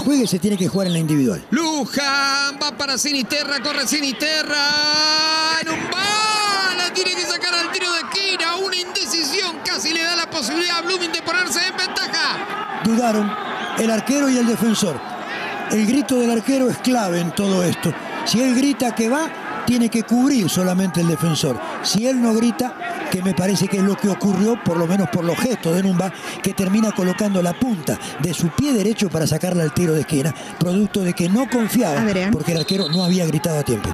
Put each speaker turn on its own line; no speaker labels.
juegue se tiene que jugar en la individual.
Luján va para Sinisterra, corre Sinisterra. En un bala, tiene que sacar al tiro de esquina. Una indecisión casi le da la posibilidad a Blooming de ponerse en ventaja.
Dudaron el arquero y el defensor. El grito del arquero es clave en todo esto. Si él grita que va, tiene que cubrir solamente el defensor. Si él no grita, que me parece que es lo que ocurrió, por lo menos por los gestos de Numba, que termina colocando la punta de su pie derecho para sacarla al tiro de esquina, producto de que no confiaba,
Adrián.
porque el arquero no había gritado a tiempo.